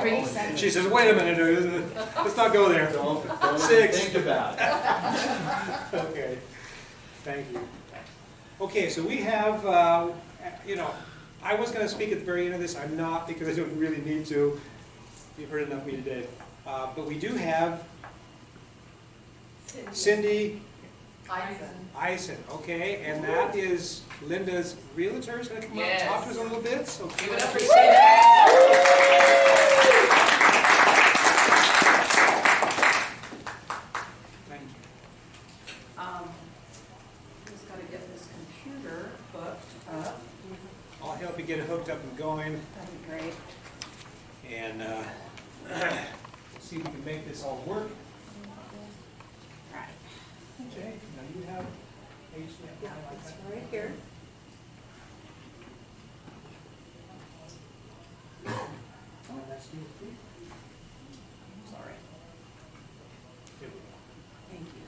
Three. She says, wait a minute, let's not go there. Don't, don't Six. think about it. Okay, thank you. Okay, so we have, uh, you know, I was gonna speak at the very end of this, I'm not, because I don't really need to. You've heard enough of me today. Uh, But we do have Cindy Eisen. Eisen, okay? And that is Linda's realtor, is gonna come up and talk to us a little bit, so give it up for Cindy. Thank you. Um, Just gotta get this computer hooked up. I'll help you get it hooked up and going. That'd be great. and uh, see if we can make this all work. Right. Okay, now you have HDMI. Yeah, it's right here. Oh, that's you, too? Sorry. Thank you.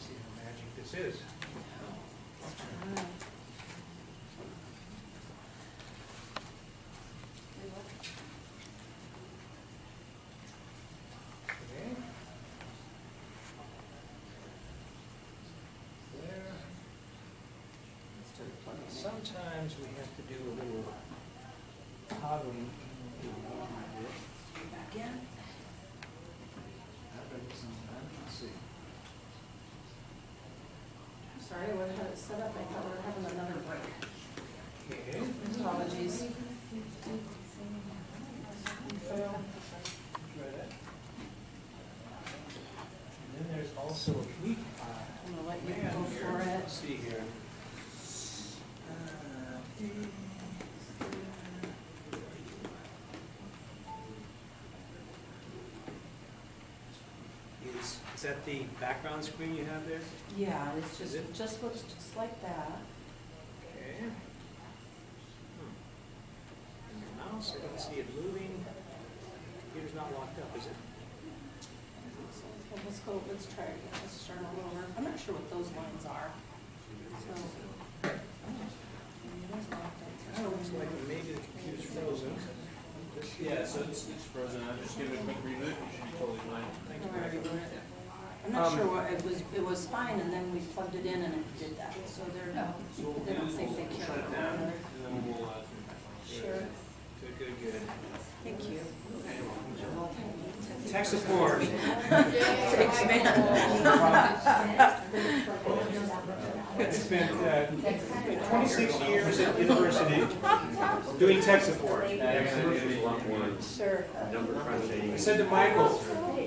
See how magic this is. Sometimes we have to do a little toggling. Again? Let's see. I'm sorry, I would have had it set up, I thought we were having another break. Okay. Apologies. And then there's also a uh, I'm gonna let you go for it. Let's see here. Is, is that the background screen you have there? Yeah, it's just, Is it? just looks just like that. Okay. Hmm. And your mouse, I don't see it moving. Computer's not locked up, is it? Well, let's go, let's try again, let's start all over. I'm not sure what those lines are, so. It is locked up. Kind looks like maybe the computer's frozen. Yeah, so it's, it's frozen, I just give it a quick reboot, you should be totally fine. Thank you, All right, Michael. I'm not Um, sure what, it was, it was fine, and then we plugged it in and it did that, so they're, So they do don't think they shut care. it down, and then we'll, uh, turn it back on. Sure, Good, good, good. thank you. Tech support. Thanks, I spent uh, 26 years at university doing tech support. Sure. I said to Michael,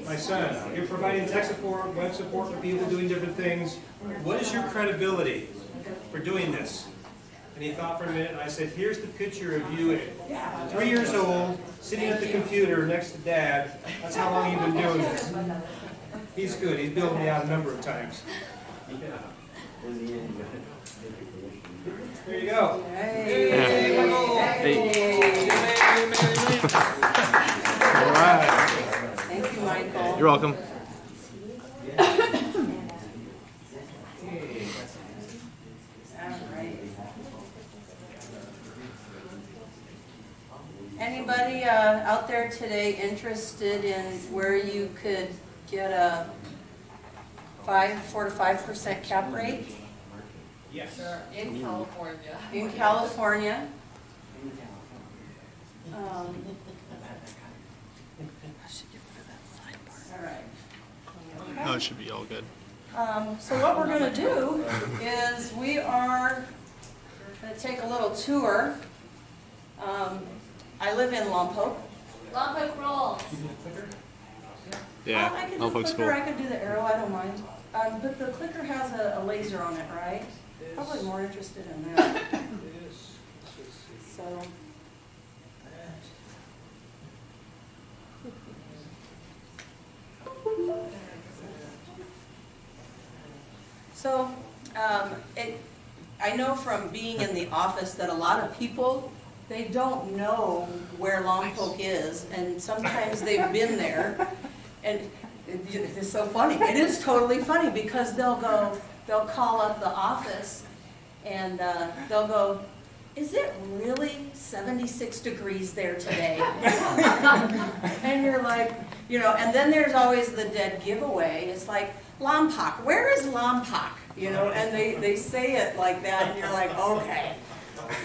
my son, you're providing tech support, web support for people doing different things. What is your credibility for doing this? And he thought for a minute, and I said, here's the picture of you at three years old, sitting at the computer next to dad. That's how long you've been doing this. He's good, he's built me out a number of times. There you go. Hey. All right. Thank you, Michael. You're welcome. Anybody uh, out there today interested in where you could get a five, four to five percent cap rate Yes. In California. in California? Um, All right. No, it should be all good. Um, So what we're gonna do is we are gonna take a little tour. Um, I live in Lompoc. Lompoc rolls. Yeah, Oh, I can do I'll the clicker, cool. I can do the arrow, I don't mind. Um, But the clicker has a a laser on it, right? Probably more interested in that, It is. Let's just see. so. So, um, it, I know from being in the office that a lot of people, they don't know where Lompoc is, and sometimes they've been there. And it- it's so funny, it is totally funny, because they'll go, they'll call up the office, And uh, they'll go, is it really 76 degrees there today? And you're like, you know, and then there's always the dead giveaway. It's like, Lompoc, where is Lompoc? You know, and they, they say it like that, and you're like, okay,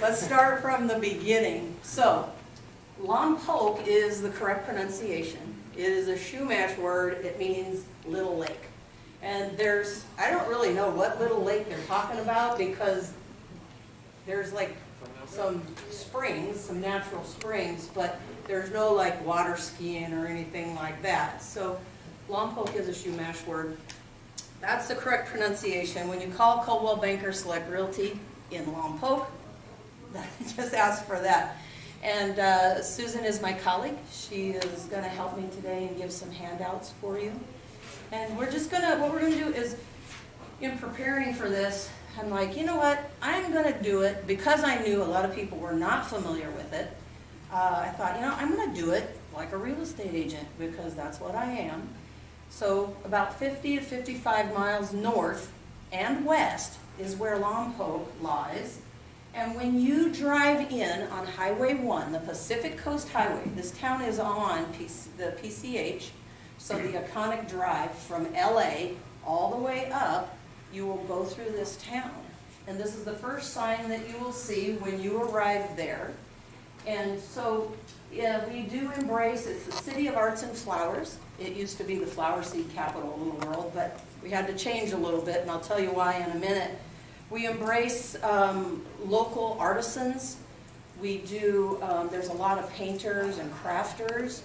let's start from the beginning. So, Lompoc is the correct pronunciation. It is a Chumash word, it means little lake. And there's, I don't really know what little lake they're talking about because there's like some springs, some natural springs, but there's no like water skiing or anything like that. So Lompoc is a Chumash word. That's the correct pronunciation. When you call Coldwell Banker Select Realty in Lompoc, just ask for that. And uh, Susan is my colleague. She is going to help me today and give some handouts for you. And we're just gonna, what we're gonna do is, in preparing for this, I'm like, you know what, I'm gonna do it, because I knew a lot of people were not familiar with it. Uh, I thought, you know, I'm gonna do it like a real estate agent, because that's what I am. So about fifty to fifty-five miles north and west is where Lompoc lies. And when you drive in on Highway One, the Pacific Coast Highway, this town is on PC the PCH, so the iconic drive from LA all the way up, you will go through this town. And this is the first sign that you will see when you arrive there. And so, yeah, we do embrace, it's the city of arts and flowers. It used to be the flower seed capital of the world, but we had to change a little bit, and I'll tell you why in a minute. We embrace um, local artisans. We do, um, there's a lot of painters and crafters.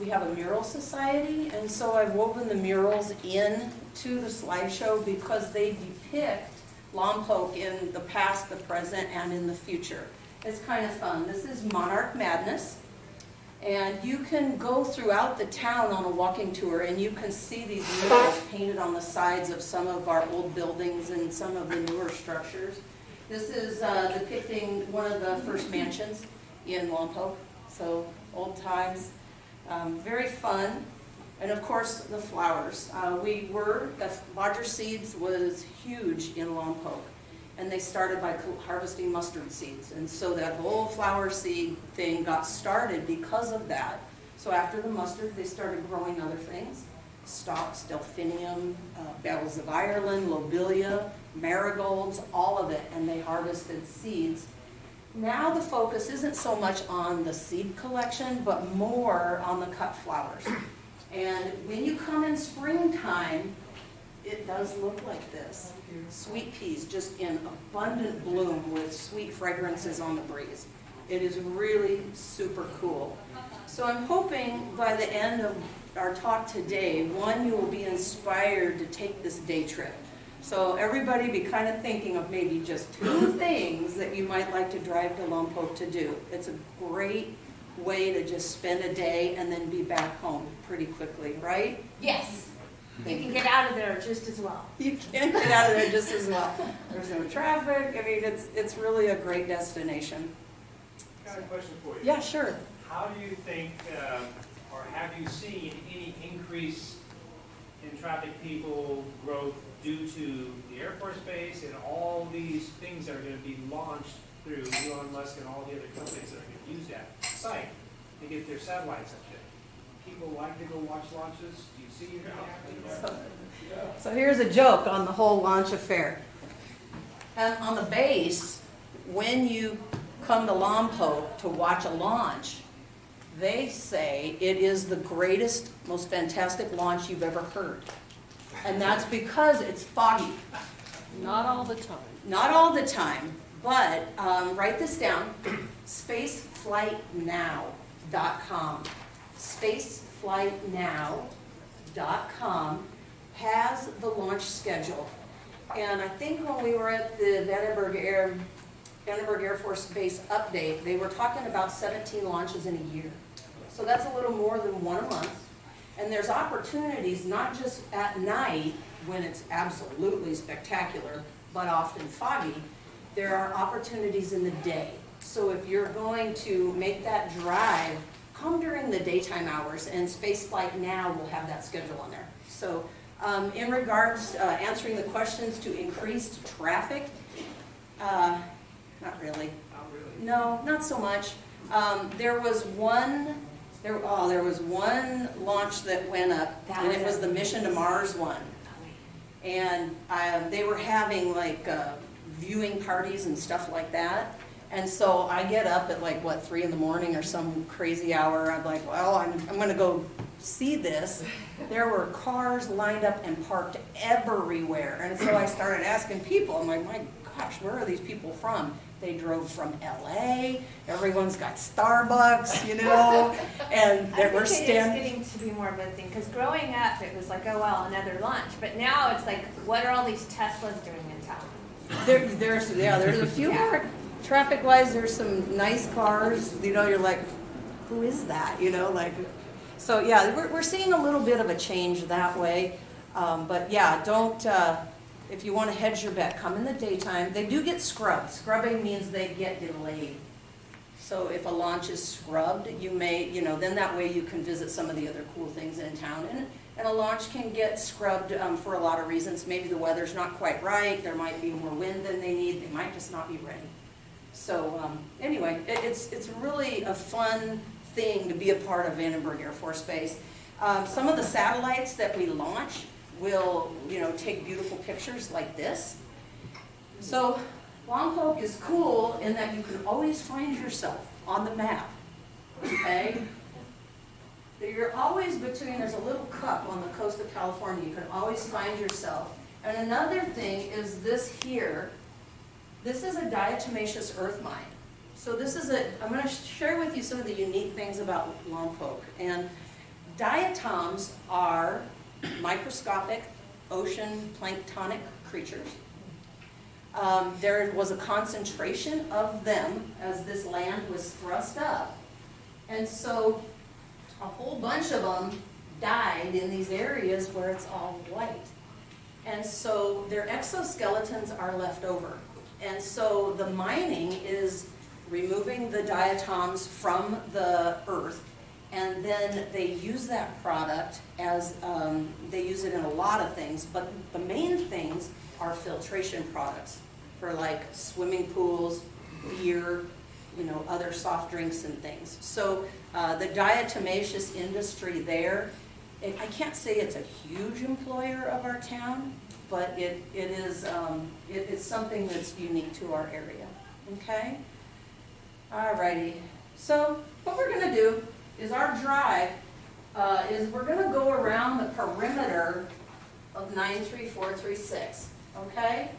We have a mural society, and so I've woven the murals in to the slideshow because they depict Lompoc in the past, the present, and in the future. It's kind of fun. This is Monarch Madness. And you can go throughout the town on a walking tour and you can see these murals painted on the sides of some of our old buildings and some of the newer structures. This is uh, depicting one of the first mansions in Lompoc, so old times. Um, very fun. And of course, the flowers. Uh, we were, the Bodger Seeds was huge in Lompoc. And they started by harvesting mustard seeds. And so that whole flower seed thing got started because of that. So after the mustard, they started growing other things. Stocks, delphinium, uh, bells of Ireland, lobelia, marigolds, all of it. And they harvested seeds now the focus isn't so much on the seed collection, but more on the cut flowers. And when you come in springtime, it does look like this. Sweet peas just in abundant bloom with sweet fragrances on the breeze. It is really super cool. So I'm hoping by the end of our talk today, one, you will be inspired to take this day trip. So everybody be kind of thinking of maybe just two things that you might like to drive to Lompoc to do. It's a great way to just spend a day and then be back home pretty quickly, right? Yes. You can get out of there just as well. You can get out of there just as well. There's no traffic, I mean, it's, it's really a great destination. Got a question for you. Yeah, sure. How do you think, um, or have you seen any increase in traffic people growth due to the Air Force Base and all these things that are gonna be launched through Elon Musk and all the other companies that are gonna use that site to get their satellites up there? People like to go watch launches, do you see anything happening there? So here's a joke on the whole launch affair. And on the base, when you come to Lompoc to watch a launch, they say it is the greatest, most fantastic launch you've ever heard. And that's because it's foggy. Not all the time. Not all the time, but um, write this down, spaceflightnow.com. Spaceflightnow.com has the launch schedule. And I think when we were at the Vandenberg Air, Vandenberg Air Force Base update, they were talking about 17 launches in a year. So that's a little more than one a month. And there's opportunities, not just at night, when it's absolutely spectacular, but often foggy. There are opportunities in the day. So if you're going to make that drive, come during the daytime hours, and Spaceflight Now will have that schedule on there. So um, in regards, uh, answering the questions to increased traffic, Uh, not really. Not really. No, not so much. Um, there was one, there, oh, there was one launch that went up, That and it was was the Mission to Mars one. And, um, they were having like, uh, viewing parties and stuff like that. And so I get up at like, what, three in the morning or some crazy hour, I'm like, well, I'm, I'm gonna go see this. There were cars lined up and parked everywhere, and so I started asking people, I'm like, my gosh, where are these people from? They drove from LA, everyone's got Starbucks, you know, and they were think it is standing. getting to be more of a thing, because growing up, it was like, oh, well, another lunch, but now it's like, what are all these Teslas doing in town? There, there's, yeah, there's a few more, traffic wise, there's some nice cars, you know, you're like, who is that, you know, like, so, yeah, we're, we're seeing a little bit of a change that way. Um, but yeah, don't, uh, if you wanna hedge your bet, come in the daytime, they do get scrubbed, scrubbing means they get delayed. So if a launch is scrubbed, you may, you know, then that way you can visit some of the other cool things in town. And, and a launch can get scrubbed um, for a lot of reasons. Maybe the weather's not quite right, there might be more wind than they need, they might just not be ready. So um, anyway, it, it's, it's really a fun thing to be a part of Vandenberg Air Force Base. Um, some of the satellites that we launch will, you know, take beautiful pictures like this. So Lompoc is cool in that you can always find yourself on the map, okay? You're always between, there's a little cup on the coast of California, you can always find yourself. And another thing is this here, this is a diatomaceous earth mine. So this is a, I'm gonna share with you some of the unique things about Lompoc. And diatoms are microscopic ocean planktonic creatures. Um, there was a concentration of them as this land was thrust up. And so a whole bunch of them died in these areas where it's all white. And so their exoskeletons are left over. And so the mining is removing the diatoms from the earth, and then they use that product as, um, they use it in a lot of things, but the main things are filtration products for like swimming pools, beer, you know, other soft drinks and things. So uh, the diatomaceous industry there, I can't say it's a huge employer of our town, but it, it is, um, it, it's something that's unique to our area, okay? Alrighty, so what we're gonna do is our drive, uh, is we're gonna go around the perimeter of nine three four three six, okay?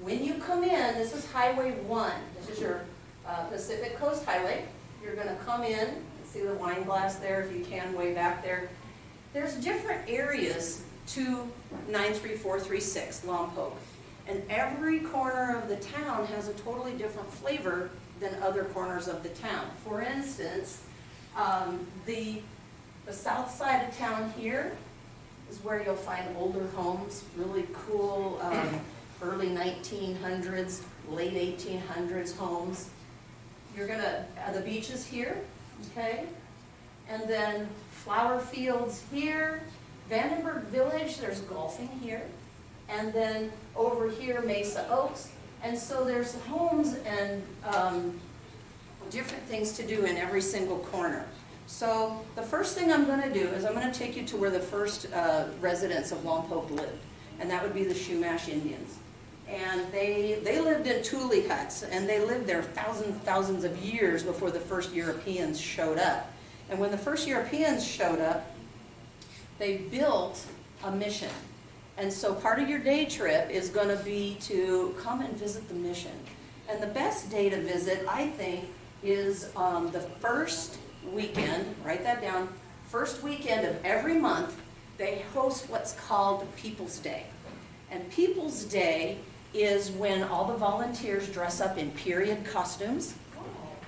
When you come in, this is Highway one, this is your, uh, Pacific Coast Highway. You're gonna come in, see the wine glass there, if you can, way back there. There's different areas to nine three four three six, Lompoc. And every corner of the town has a totally different flavor than other corners of the town. For instance, um, the, the south side of town here is where you'll find older homes, really cool, um, early nineteen hundreds, late eighteen hundreds homes. You're gonna, uh, the beach is here, okay? And then flower fields here, Vandenberg Village, there's golfing here. And then over here Mesa Oaks. And so there's homes and um, different things to do in every single corner. So the first thing I'm gonna do is I'm gonna take you to where the first uh, residents of Lompoc lived. And that would be the Chumash Indians. And they, they lived in tule huts, and they lived there thousands, thousands of years before the first Europeans showed up. And when the first Europeans showed up, they built a mission. And so part of your day trip is gonna be to come and visit the mission. And the best day to visit, I think, is um, the first weekend, write that down, first weekend of every month, they host what's called People's Day. And People's Day is when all the volunteers dress up in period costumes.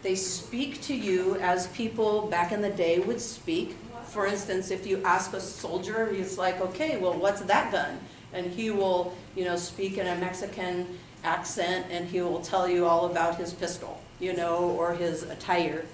They speak to you as people back in the day would speak. For instance, if you ask a soldier, he's like, okay, well, what's that gun? And he will, you know, speak in a Mexican accent and he will tell you all about his pistol, you know, or his attire.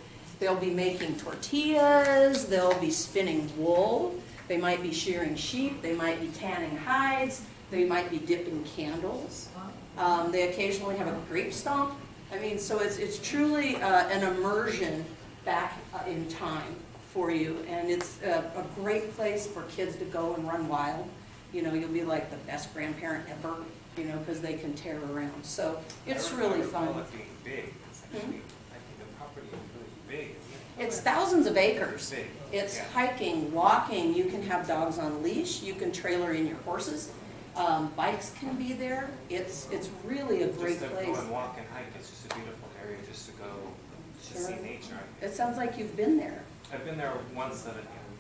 They'll be making tortillas, they'll be spinning wool, they might be shearing sheep, they might be tanning hides, they might be dipping candles. Um, They occasionally have a grape stomp. I mean, so it's, it's truly uh, an immersion back uh, in time for you. And it's a, a great place for kids to go and run wild. You know, you'll be like the best grandparent ever, you know, because they can tear around. So it's really fun. It being big, it's actually, I think the property is really big. It's thousands of acres. It's Yeah. hiking, walking, you can have dogs on leash, you can trailer in your horses. Um, bikes can be there. It's, it's really a great Just to place. go and walk and hike, it's just a beautiful area just to go, to see nature. It sounds like you've been there. I've been there once, uh,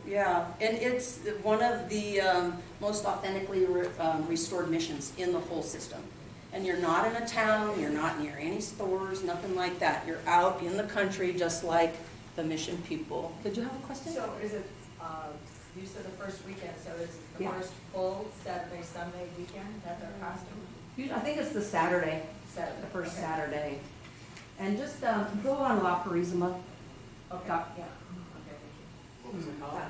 Yeah, and it's one of the um, most authentically re- um, restored missions in the whole system. And you're not in a town, you're not near any stores, nothing like that. You're out in the country, just like the mission people. Did you have a question? So is it, you said the first weekend, so it's the Yeah. first full Saturday, Sunday weekend that their costume? I think it's the Saturday, Saturday. the first okay. Saturday. And just um, go on La Purisima. Okay, yeah, okay, What was it called?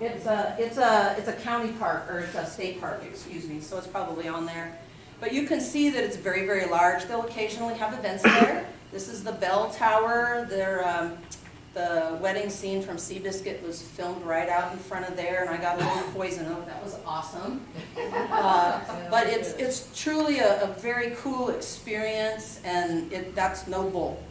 you. It's a, it's a, it's a county park, or it's a state park, excuse me, so it's probably on there. But you can see that it's very, very large. They'll occasionally have events there. This is the bell tower. Their, um, the wedding scene from Seabiscuit was filmed right out in front of there, and I got a little poison oak. That was awesome. Uh, But it's, it's truly a, a very cool experience, and it, that's noble.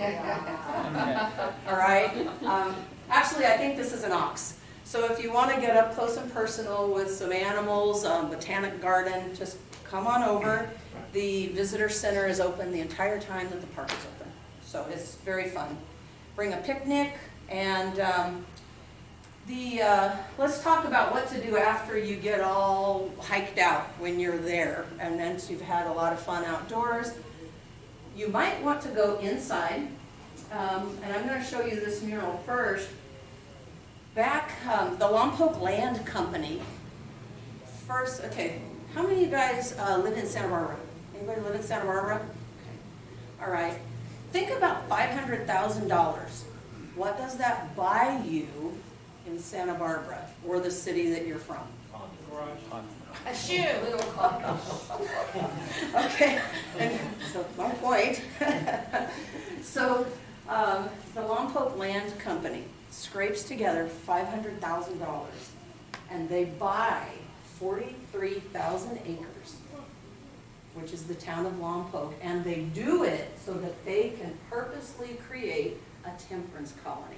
All right? Um, Actually, I think this is an ox. So if you want to get up close and personal with some animals, um, botanic garden, just come on over. The visitor center is open the entire time that the park is open. So it's very fun. Bring a picnic and um, the, uh, let's talk about what to do after you get all hiked out when you're there. And then you've had a lot of fun outdoors. You might want to go inside um, and I'm gonna show you this mural first. Back, um, the Lompoc Land Company, first, okay, how many of you guys, uh, live in Santa Barbara? Anybody live in Santa Barbara? Okay. All right, think about five hundred thousand dollars. What does that buy you in Santa Barbara, or the city that you're from? A shoe. Okay, and so my point. So, um, the Lompoc Land Company scrapes together five hundred thousand dollars and they buy forty-three thousand acres, which is the town of Lompoc, and they do it so that they can purposely create a temperance colony,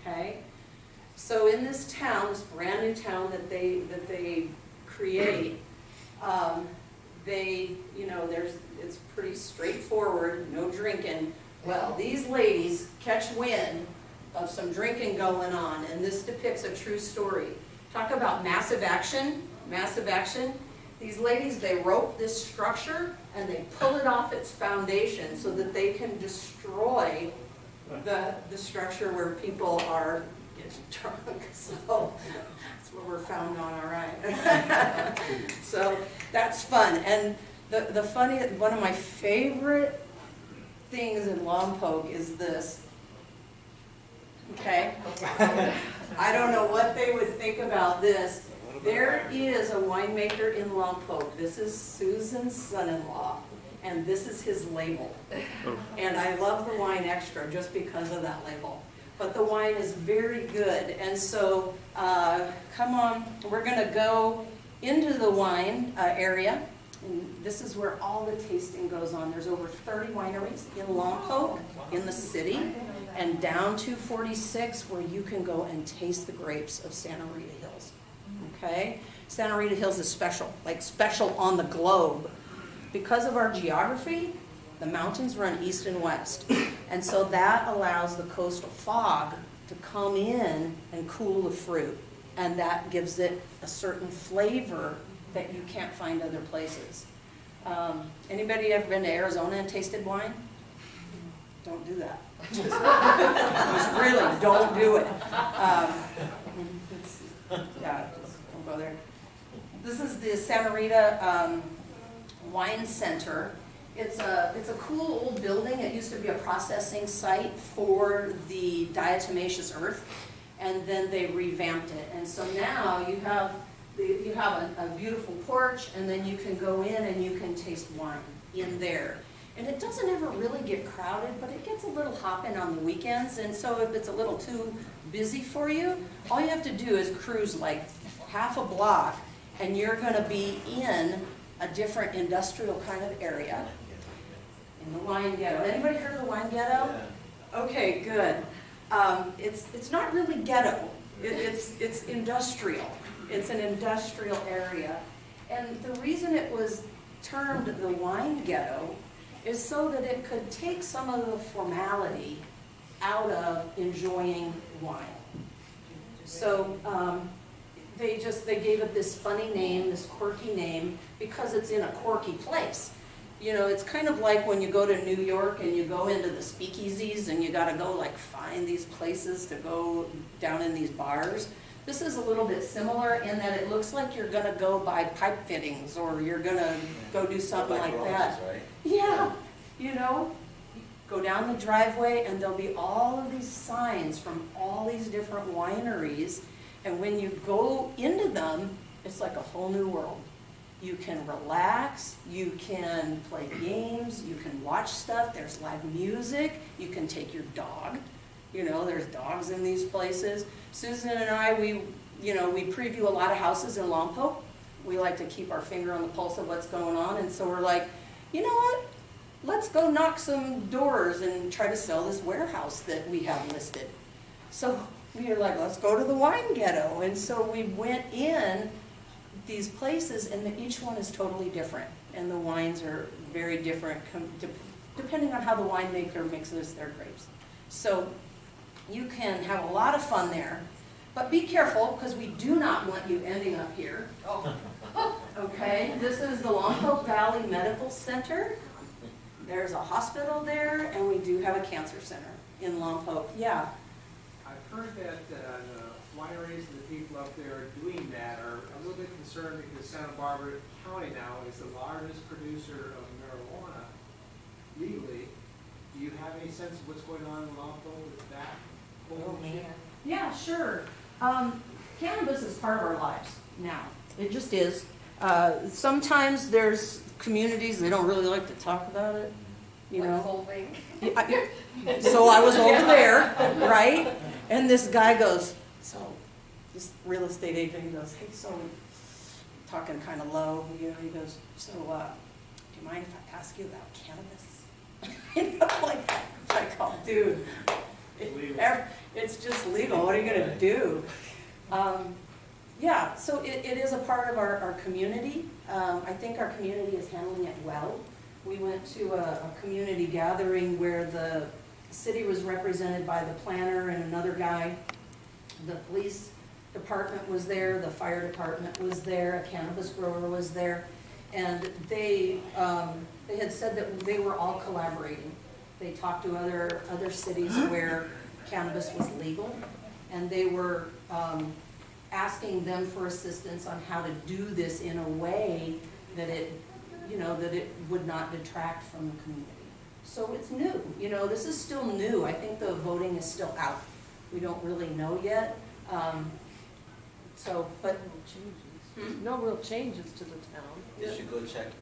okay? So in this town, this brand-new town that they, that they create, um, they, you know, there's, it's pretty straightforward, no drinking. Well, these ladies catch wind of some drinking going on, and this depicts a true story. Talk about massive action, massive action. These ladies, they rope this structure and they pull it off its foundation so that they can destroy the, the structure where people are getting drunk. So that's what we're found on, all right. So that's fun. And the, the funny, one of my favorite things in Lompoc is this. Okay? I don't know what they would think about this. There is a winemaker in Lompoc. This is Susan's son-in-law, and this is his label. And I love the wine extra just because of that label. But the wine is very good, and so, uh, come on, we're gonna go into the wine uh, area. And this is where all the tasting goes on. There's over 30 wineries in Lompoc, in the city, and down to 46 where you can go and taste the grapes of Santa Rita. Okay? Santa Rita Hills is special, like special on the globe. Because of our geography, the mountains run east and west. And so that allows the coastal fog to come in and cool the fruit. And that gives it a certain flavor that you can't find other places. Um, Anybody ever been to Arizona and tasted wine? Don't do that. Just really, don't do it. Um, Yeah, This is the Santa Rita um, Wine Center. It's a, it's a cool old building. It used to be a processing site for the diatomaceous earth, and then they revamped it. And so now you have, the- you have a, a beautiful porch, and then you can go in and you can taste wine. in there. And it doesn't ever really get crowded, but it gets a little hopping on the weekends, and so if it's a little too busy for you, all you have to do is cruise like half a block, and you're gonna be in a different industrial kind of area in the wine ghetto. Anybody heard of the wine ghetto? Okay, good. Um, it's, it's not really ghetto. It, it's, it's industrial. It's an industrial area. And the reason it was termed the wine ghetto is so that it could take some of the formality out of enjoying wine. So, um, they just, they gave it this funny name, this quirky name, because it's in a quirky place. You know, it's kind of like when you go to New York and you go into the speakeasies and you gotta go like find these places to go down in these bars. This is a little bit similar in that it looks like you're gonna go buy pipe fittings or you're gonna go do something like that. Yeah, you know, go down the driveway and there'll be all of these signs from all these different wineries. And when you go into them, it's like a whole new world. You can relax, you can play games, you can watch stuff, there's live music, you can take your dog. You know, there's dogs in these places. Susan and I, we, you know, we preview a lot of houses in Lompoc. We like to keep our finger on the pulse of what's going on, and so we're like, you know what? Let's go knock some doors and try to sell this warehouse that we have listed. So we were like, let's go to the wine ghetto. And so we went in these places and the- each one is totally different. And the wines are very different depending on how the winemaker mixes their grapes. So you can have a lot of fun there, but be careful because we do not want you ending up here. Okay, this is the Lompoc Valley Medical Center. There's a hospital there and we do have a cancer center in Lompoc. Yeah, heard that uh, the wineries and the people up there doing that are a little bit concerned because Santa Barbara County now is the largest producer of marijuana legally. Do you have any sense of what's going on in Lompoc with that whole issue? Yeah, sure. Um, cannabis is part of our lives now. It just is. Uh, sometimes there's communities, they don't really like to talk about it, you know? Yeah, I- So I was over there, right? And this guy goes, so, this real estate agent, he goes, hey, so, talking kind of low, you know, he goes, so, uh, do you mind if I ask you about cannabis? You know, like, like, oh, dude, it- it's just legal, what are you gonna do? Um, yeah, so it, it is a part of our, our community. Um, I think our community is handling it well. We went to a, a community gathering where the city was represented by the planner and another guy. The police department was there, the fire department was there, a cannabis grower was there. And they, um, they had said that they were all collaborating. They talked to other, other cities where cannabis was legal. And they were, um, asking them for assistance on how to do this in a way that it, you know, that it would not detract from the community. So it's new, you know, this is still new. I think the voting is still out. We don't really know yet. Um, So, but changes. No real changes to the town. You should go check